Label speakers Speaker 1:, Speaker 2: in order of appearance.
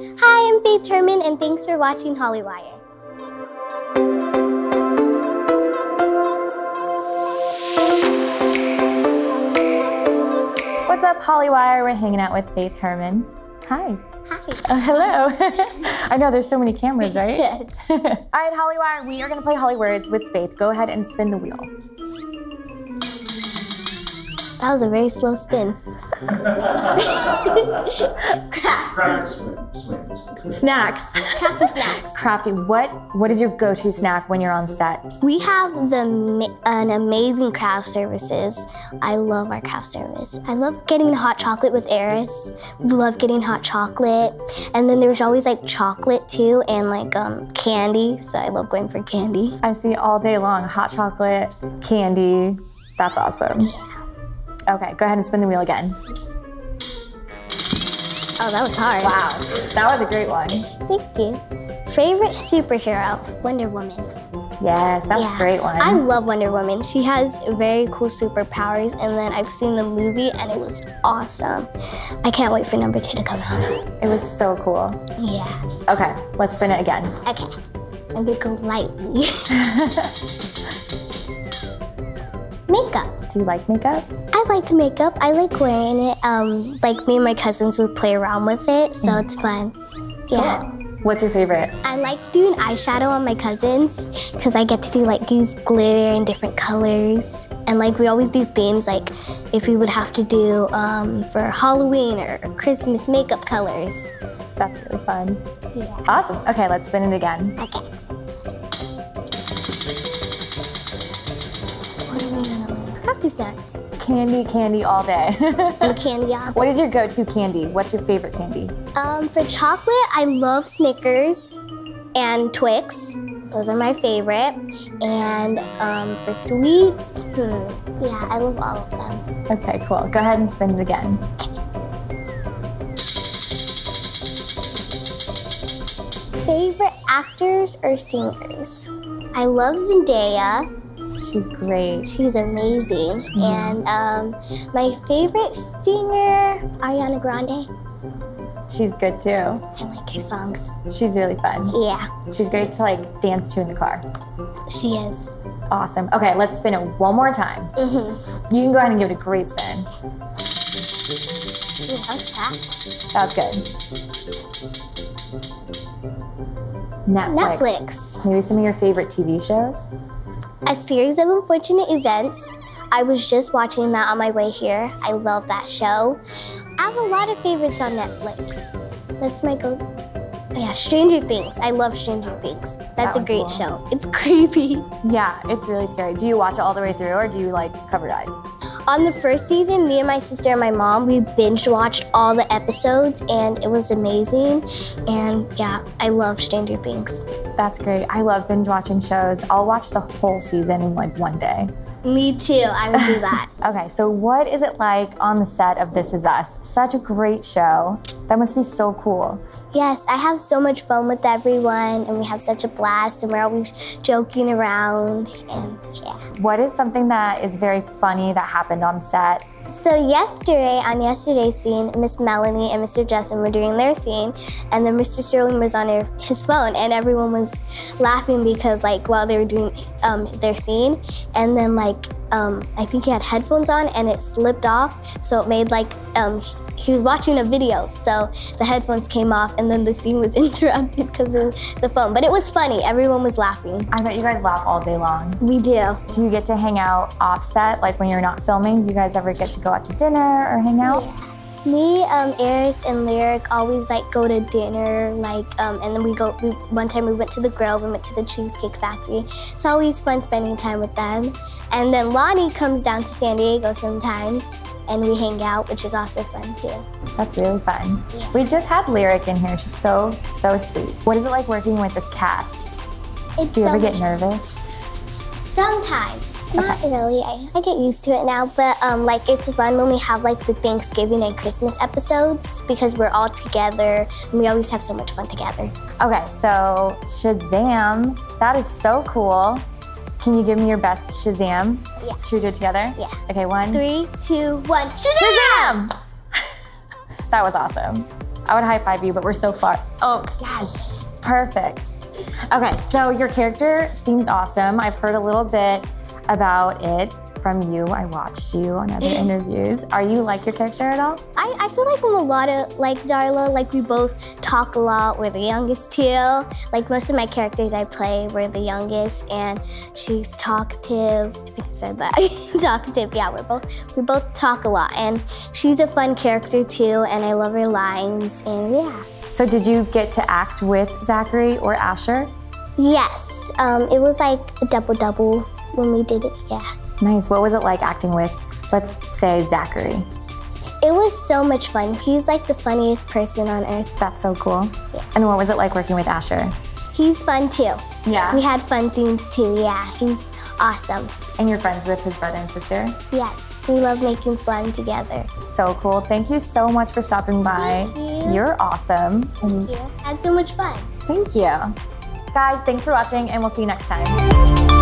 Speaker 1: Hi, I'm Faithe Herman, and thanks for watching Hollywire.
Speaker 2: What's up, Hollywire? We're hanging out with Faithe Herman. Hi.
Speaker 1: Hi.
Speaker 2: Oh, hello. I know there's so many cameras, right? All right, Hollywire, we are going to play Hollywords with Faithe. Go ahead and spin the wheel.
Speaker 1: That was a very slow spin.
Speaker 3: Practice swim, swings.
Speaker 2: Snacks.
Speaker 1: Crafty snacks.
Speaker 2: Crafty, what what is your go-to snack when you're on set?
Speaker 1: We have the an amazing craft services. I love our craft service. I love getting hot chocolate with Eris. We love getting hot chocolate, and then there's always like chocolate too, and like um, candy. So I love going for candy.
Speaker 2: I see all day long hot chocolate, candy. That's awesome. Okay, go ahead and spin the wheel again.
Speaker 1: Oh, that was hard.
Speaker 2: Wow, that was a great one.
Speaker 1: Thank you. Favorite superhero? Wonder Woman.
Speaker 2: Yes, that was a great one.
Speaker 1: I love Wonder Woman. She has very cool superpowers, and then I've seen the movie, and it was awesome. I can't wait for number two to come out.
Speaker 2: It was so cool.
Speaker 1: Yeah.
Speaker 2: Okay, let's spin it again.
Speaker 1: Okay. I'm gonna go lightly. makeup.
Speaker 2: Do you like makeup?
Speaker 1: I like makeup. I like wearing it. Um, like me and my cousins would play around with it, so it's fun. Yeah.
Speaker 2: What's your favorite?
Speaker 1: I like doing eyeshadow on my cousins because I get to do like use glitter in different colors. And like we always do themes like if we would have to do um, for Halloween or Christmas makeup colors.
Speaker 2: That's really fun.
Speaker 1: Yeah.
Speaker 2: Awesome. Okay, let's spin it again.
Speaker 1: Okay. What are we gonna learn? Snacks.
Speaker 2: Candy, candy all day.
Speaker 1: And candy apple.
Speaker 2: what is your go-to candy? What's your favorite candy?
Speaker 1: Um, for chocolate, I love Snickers and Twix. Those are my favorite. And um, for sweets, hmm, yeah, I love all of them.
Speaker 2: Okay, cool. Go ahead and spin it again.
Speaker 1: Favorite actors or singers? I love Zendaya.
Speaker 2: She's great.
Speaker 1: She's amazing. And um, my favorite singer, Ariana Grande.
Speaker 2: She's good too.
Speaker 1: I like her songs.
Speaker 2: She's really fun.
Speaker 1: Yeah,
Speaker 2: She's great to like dance to in the car.
Speaker 1: she is.
Speaker 2: Awesome. Okay, let's spin it one more time.
Speaker 1: Mm-hmm.
Speaker 2: You can go ahead and give it a great spin.
Speaker 1: Ooh, that was fast.
Speaker 2: That's good. Netflix.
Speaker 1: Netflix.
Speaker 2: Maybe some of your favorite TV shows?
Speaker 1: A series of unfortunate events. I was just watching that on my way here. I love that show. I have a lot of favorites on Netflix. That's my go. Oh, yeah, Stranger Things. I love Stranger Things. That's a great
Speaker 2: cool.
Speaker 1: show. It's creepy.
Speaker 2: Yeah, it's really scary. Do you watch it all the way through or do you like covered eyes?
Speaker 1: On the first season, me and my sister and my mom, we binge watched all the episodes and it was amazing. And yeah, I love Stranger Things.
Speaker 2: That's great. I love binge watching shows. I'll watch the whole season in like one day.
Speaker 1: Me too. I would do that.
Speaker 2: Okay, so what is it like on the set of This Is Us? Such a great show. That must be so cool.
Speaker 1: Yes, I have so much fun with everyone, and we have such a blast, and we're always joking around, and yeah.
Speaker 2: What is something that is very funny that happened on set?
Speaker 1: So yesterday, on yesterday's scene, Miss Melanie and Mr. Justin were doing their scene, and then Mr. Sterling was on his phone, and everyone was laughing because, like, while they were doing um, their scene, and then, like, um, I think he had headphones on, and it slipped off, so it made like um, he was watching a video, so the headphones came off, and then the scene was interrupted because of the phone. But it was funny. Everyone was laughing.
Speaker 2: I bet you guys laugh all day long.
Speaker 1: We do.
Speaker 2: Do you get to hang out offset, like when you're not filming? Do you guys ever get to go out to dinner or hang out? Yeah.
Speaker 1: Me, um, Eris, and Lyric always like go to dinner, like, um, and then we go. We, one time we went to the Grove and went to the Cheesecake Factory. It's always fun spending time with them. And then Lonnie comes down to San Diego sometimes, and we hang out, which is also fun too.
Speaker 2: That's really fun.
Speaker 1: Yeah.
Speaker 2: We just had Lyric in here. She's so, so sweet. What is it like working with this cast?
Speaker 1: It's
Speaker 2: Do you
Speaker 1: so
Speaker 2: ever get nervous?
Speaker 1: Sometimes. Not really. I, I get used to it now, but um, like it's fun when we have like the Thanksgiving and Christmas episodes because we're all together and we always have so much fun together.
Speaker 2: Okay, so Shazam, that is so cool. Can you give me your best Shazam?
Speaker 1: Yeah.
Speaker 2: Should we do it together?
Speaker 1: Yeah.
Speaker 2: Okay, one.
Speaker 1: Three, two, one.
Speaker 2: Shazam! that was awesome. I would high five you, but we're so far. Oh, yes. Perfect. Okay, so your character seems awesome. I've heard a little bit about it from you. I watched you on other interviews. Are you like your character at all?
Speaker 1: I, I feel like I'm a lot of like Darla. Like we both talk a lot. We're the youngest too. Like most of my characters I play, we're the youngest, and she's talkative. I think I said that. talkative. Yeah, we're both we both talk a lot, and she's a fun character too. And I love her lines. And yeah.
Speaker 2: So did you get to act with Zachary or Asher?
Speaker 1: Yes. Um, it was like a double double when we did it. Yeah.
Speaker 2: Nice. What was it like acting with, let's say, Zachary?
Speaker 1: It was so much fun. He's like the funniest person on earth.
Speaker 2: That's so cool. And what was it like working with Asher?
Speaker 1: He's fun too.
Speaker 2: Yeah.
Speaker 1: We had fun scenes too. Yeah, he's awesome.
Speaker 2: And you're friends with his brother and sister?
Speaker 1: Yes, we love making slime together.
Speaker 2: So cool. Thank you so much for stopping by.
Speaker 1: Thank you.
Speaker 2: You're awesome. And
Speaker 1: Yeah, had so much fun.
Speaker 2: thank you. Guys, thanks for watching, and we'll see you next time.